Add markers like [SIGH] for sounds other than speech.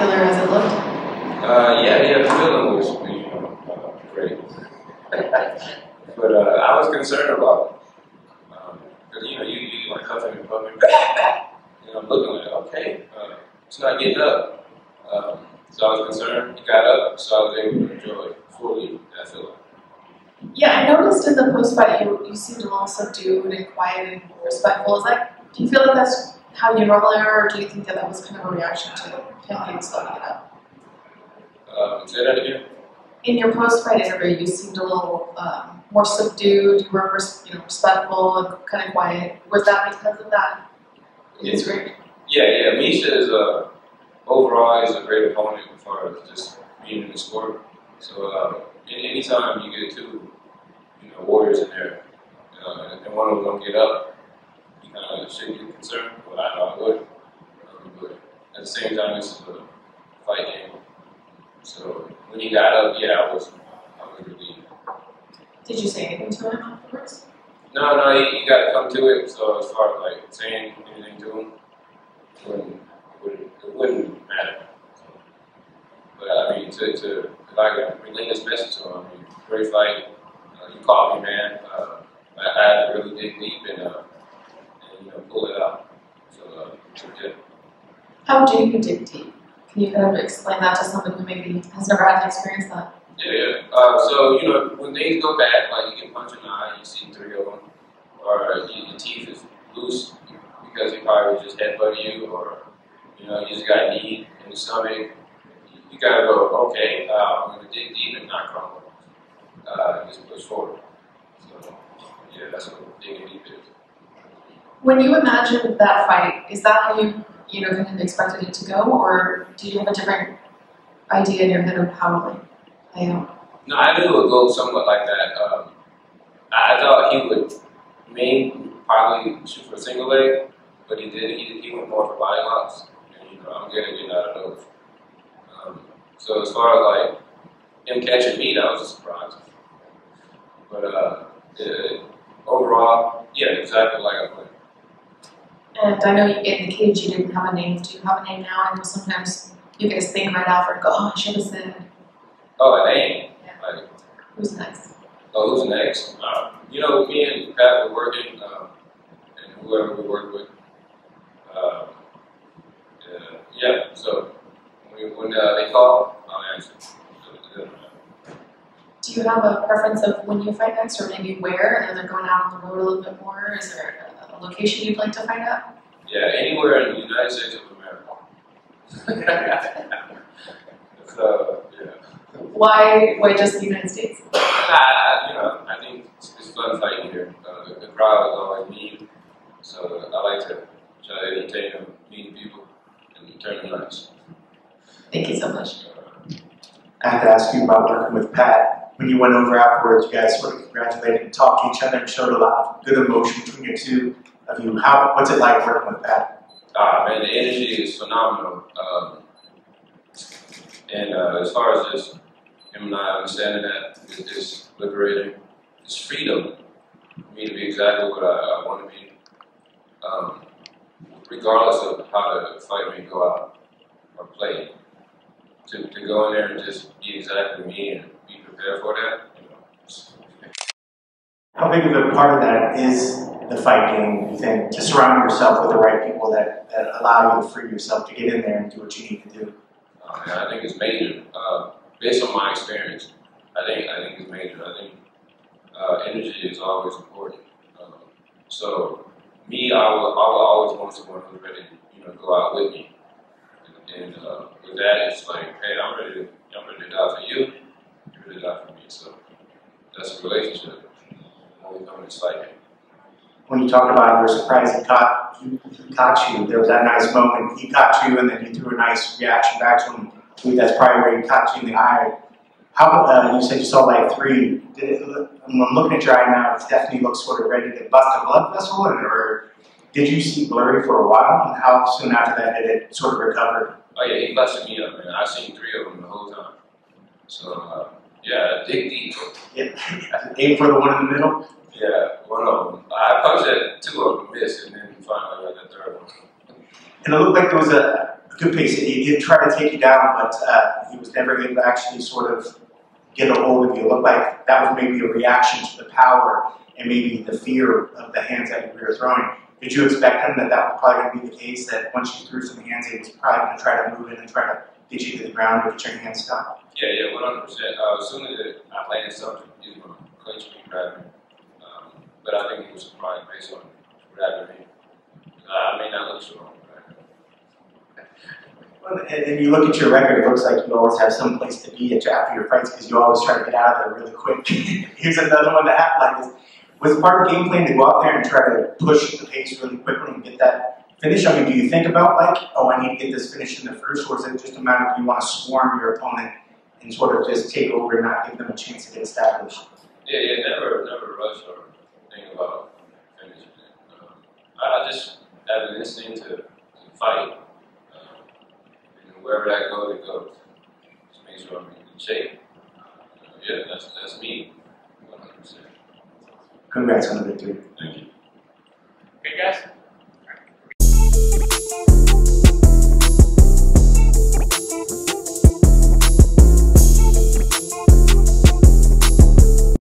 spectacular as it looked? Uh, yeah, yeah, the feeling was, you know, uh, great. but uh, I was concerned about it. Because, you know, you, you like huffing and puffing. and I'm looking like, okay, uh, it's not getting up. Um, so I was concerned. He got up, so I was able to enjoy fully that feeling. Yeah, I noticed in the post fight you, you seemed a little subdued and quiet and respectful. Is that do you feel like that's how you normally are, or do you think that that was kind of a reaction to him being slow to up? Um, say that again. In your post fight interview, you seemed a little um, more subdued. You were you know respectful and kind of quiet. Was that because of that? It's great. Yeah, yeah. Misha is uh, overall is a great opponent as far as just being in the sport. So uh, any anytime you get two, you know, warriors in there, uh, and one of them don't get up, you kind of should get concerned. But I know I would. Um, but at the same time, this is a fight game. So when he got up, yeah, I was, I was relieved. Did you say anything to him afterwards? No, no, you, you got to come to it. So as far as like saying anything to him, it wouldn't, it wouldn't, matter. But I mean, to, to if I could relay this message to him, I mean, great fight. Uh, you caught me, man. Uh, I, I had to really dig deep and, uh, you know, pull it out. So uh. How do you dig deep? Can you kind of explain that to someone who maybe has never had to experience that? Yeah, yeah. Uh, so, you know, when things go bad, like you get punched in the eye, you see three of them, or you, your teeth is loose because he probably just headbutted you, or, you know, you just got a knee in the stomach. You, you gotta go, okay, uh, I'm gonna dig deep and not crumble. Uh, just push forward. So, yeah, that's what digging deep is. When you imagined that fight, is that how you, you know, kind of expected it to go, or do you have a different idea in your head of how it might play out? No, I knew it would go somewhat like that. Um, I thought he would main probably shoot for a single leg, but he did. He, he went more for body locks, and you know I'm getting out of those. Um, so as far as like him catching me, that was a surprise. But uh, overall, yeah, exactly like I. And I know you, in the cage you didn't have a name. Do you have a name now? I know sometimes you get this thing right after and go, oh, I should have said, Oh, a name. Yeah. Like, who's next? oh, who's next? Uh, you know, me and Pat were working, um, and whoever we work with. Um, uh, yeah, so when, when uh, they call, I'll answer. So it doesn't matter. Do you have a preference of when you fight next, or maybe where? and they're going out on the road a little bit more. Is there location you'd like to fight at? Yeah, anywhere in the United States of America. [LAUGHS] so, yeah. Why? Why just the United States? I, I, you know, I think it's, it's fun fighting here. Uh, the, the crowd is always mean, so I like to try to entertain them, meet people, and turn them nice. Thank you so much. I have to ask you about working with Pat. When you went over afterwards, you guys sort of congratulated and talked to each other and showed a lot of good emotion between your two of you. How what's it like working with Pat? Ah, man, the energy is phenomenal. Um, and uh, as far as just him and I understanding that, it's just liberating. It's freedom for me to be exactly what I, I want to be, um, regardless of how the fight may go out or play. To, to go in there and just be exactly me and be prepared for that, you know. How big of a part of that is the fight game, you think, to surround yourself with the right people that, that allow you to free yourself to get in there and do what you need to do? I think it's major. Uh, based on my experience, I think I think it's major. I think uh, energy is always important. Um, so me, I will, I will always want someone who's ready to you know go out with me. And, and uh, with that, it's like, hey, I'm ready to I'm ready to die for you. You're ready to die for me. So that's a relationship. We come to fight. When you talk about you were surprised he caught, he, he caught you, there was that nice moment. He caught you and then you threw a nice reaction back to him. I believe that's probably where he caught you in the eye. How uh, you said you saw like three. Did it look, when I'm looking at your eye now, it definitely looks sort of ready to bust a blood vessel, and, or did you see blurry for a while? And how soon after that did it sort of recover? Oh yeah, he busted me up, man. I've seen three of them the whole time. So uh, yeah, dig deep. Yeah, [LAUGHS] Aim for the one in the middle. Yeah, one of them. I punched at two of them, missed, and then finally I got that third one. And it looked like there was a good pace. He did try to take you down, but uh, he was never able to actually sort of get a hold of you. It looked like that was maybe a reaction to the power and maybe the fear of the hands that you were throwing. Did you expect him that that was probably going to be the case, that once you threw some hands, he was probably going to try to move in and try to get you to the ground or get your hands stopped? Yeah, yeah, one hundred percent. Uh, as soon as I landed something, he was gonna clinch me, grab me. But I think he was surprised based on me. Uh, I may not look strong, right? Well, and, and you look at your record, it looks like you always have some place to be after your fights because you always try to get out of there really quick. [LAUGHS] Here's another one that happened like this. Was part of the game plan to go out there and try to push the pace really quickly and get that finish? I mean, do you think about like, oh, I need to get this finish in the first, or is it just a matter of you want to swarm your opponent and sort of just take over and not give them a chance to get established? Yeah, yeah, never, never rush or think about it. Um, I, I just have an instinct to, to fight. Um, and wherever that goes, it goes. Just make sure I'm in good shape. Uh, yeah, that's that's me, one hundred percent. Congrats on the victory. Thank you.